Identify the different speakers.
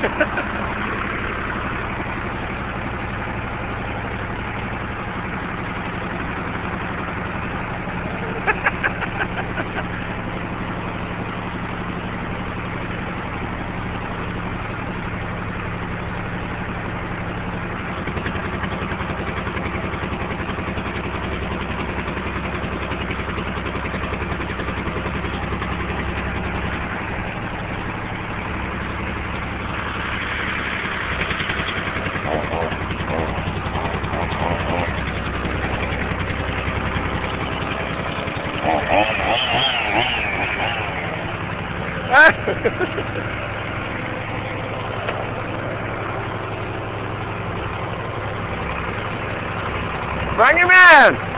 Speaker 1: Ha ha ha.
Speaker 2: Run your man!